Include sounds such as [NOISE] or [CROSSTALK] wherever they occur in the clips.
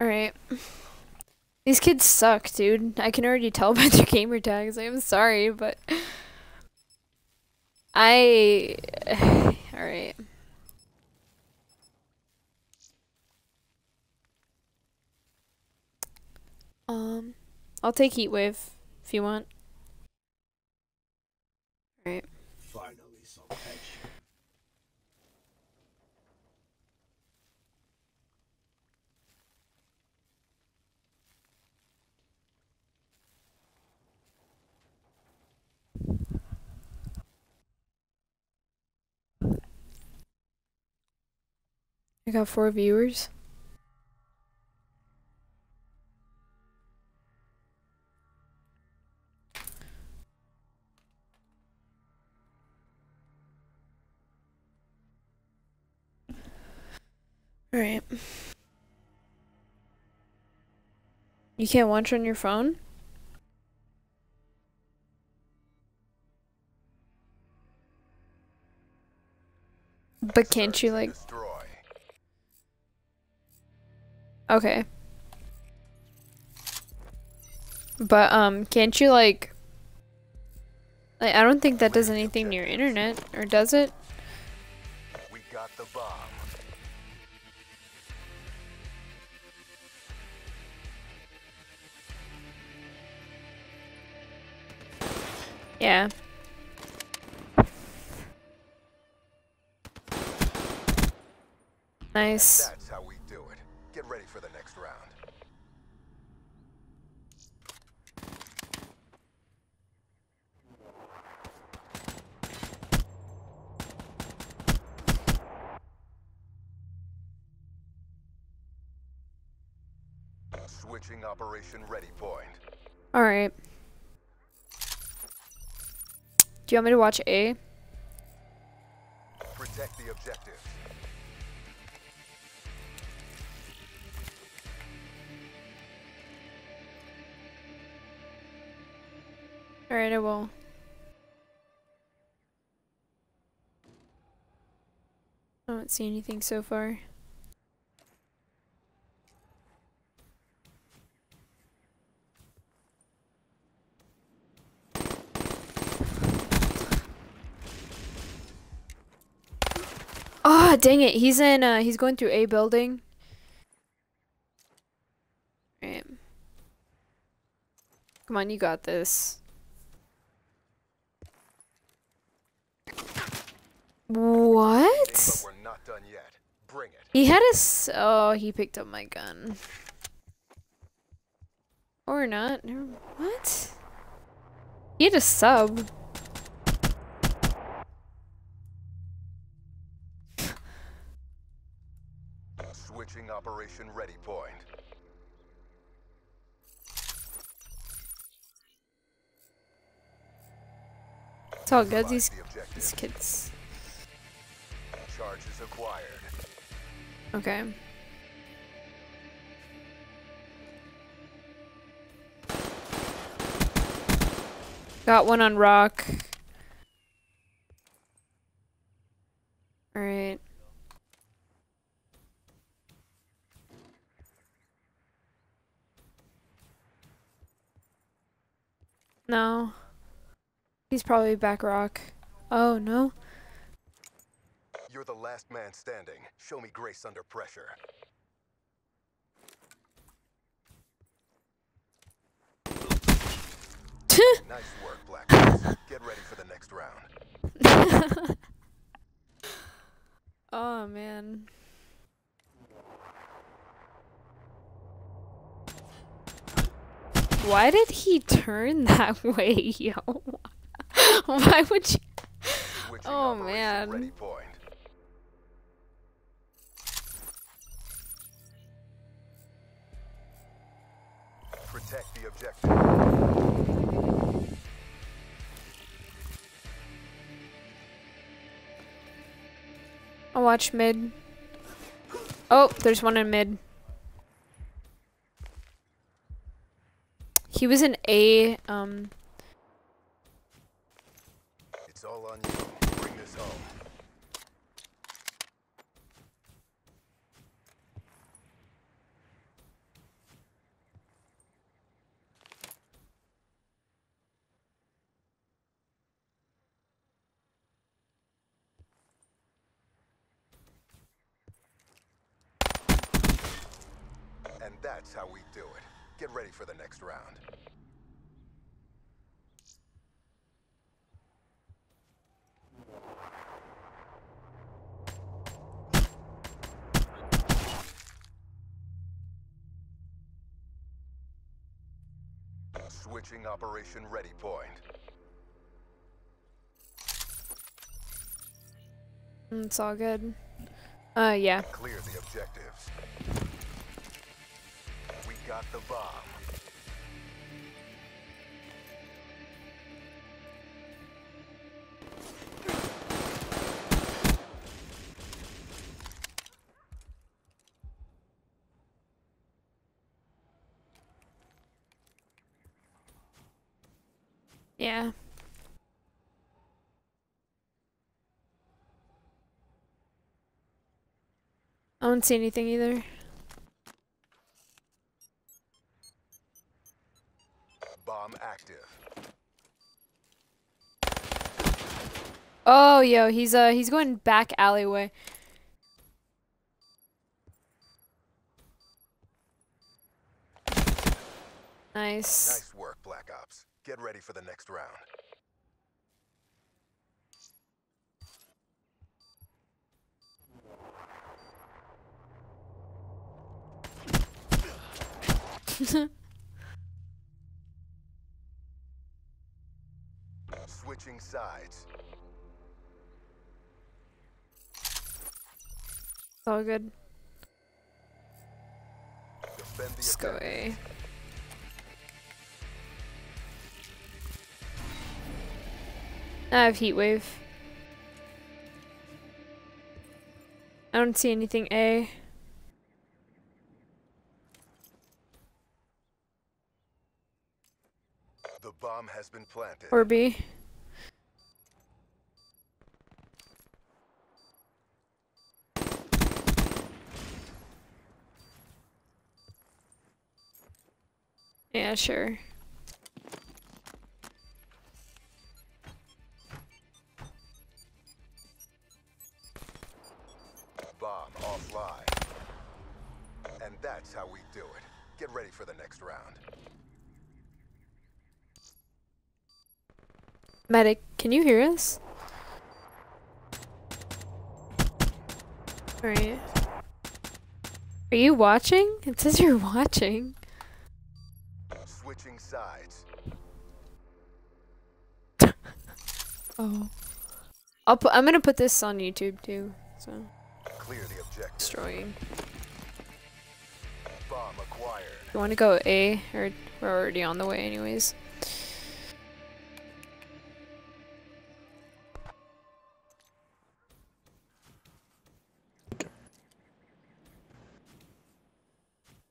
Alright. These kids suck, dude. I can already tell [LAUGHS] by their gamer tags. I'm sorry, but I [SIGHS] Alright. Um I'll take Heatwave, if you want. Alright. Finally some. I got four viewers. Alright. You can't watch on your phone? But can't you like Okay. But um can't you like like I don't think that does anything to your internet or does it? We got the bomb. Yeah. Nice. That's how we do it. Get ready for the next round. Switching operation ready point. Alright. Do you want me to watch A? Protect the objective. Alright, I will. I don't see anything so far. Dang it. He's in, uh, he's going through A building. Right. Come on, you got this. What? But we're not done yet. Bring it. He had a s- oh, he picked up my gun. Or not. What? He had a sub. Switching operation ready point. It's all good. These, the these kids. Charges acquired. Okay. Got one on rock. Alright. No. He's probably back rock. Oh, no. You're the last man standing. Show me grace under pressure. [LAUGHS] Nice work, Black Get ready for the next round. [LAUGHS] oh, man. Why did he turn [LAUGHS] that way, yo? Why would you? Switching Oh, man. Protect the objective. I'll watch mid. Oh, there's one in mid. He was in A, um... It's all on you. Bring this home. And that's how we do it. Get ready for the next round. Switching operation ready point. Mm, It's all good. Uh, yeah. Clear the objectives. Got the bomb. Yeah. I don't see anything either. Active. Oh, yo, he's uh he's going back alleyway. Nice. Nice work, Black Ops. Get ready for the next round. [LAUGHS] Switching sides. It's all good. Let's go. A. I have heat wave. I don't see anything A. The bomb has been planted. Or B. Yeah, sure. Bomb offline. And that's how we do it. Get ready for the next round. Medic, can you hear us? Alright. Are you watching? It says you're watching. Switching sides. [LAUGHS] Oh. I'll put, I'm gonna put this on YouTube too. So Clear the objective. destroying. Bomb acquired. You want to go A or we're already on the way anyways.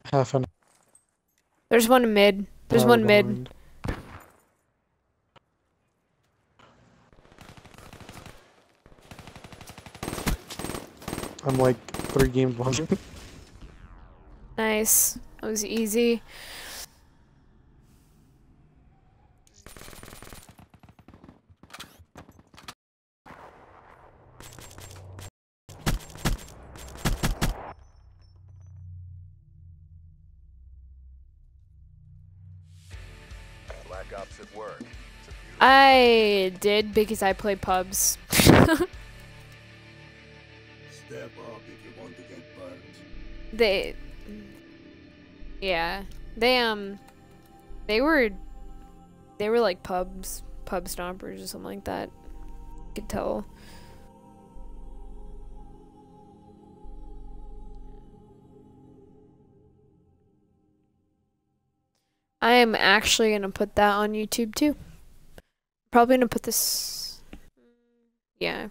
Half an There's one mid. There's one mid. I'm like three games behind. Nice. That was easy. I did because I play pubs. They Yeah. They um they were they were like pubs pub stompers or something like that. You could tell. I am actually gonna put that on YouTube too. Probably gonna put this. Yeah,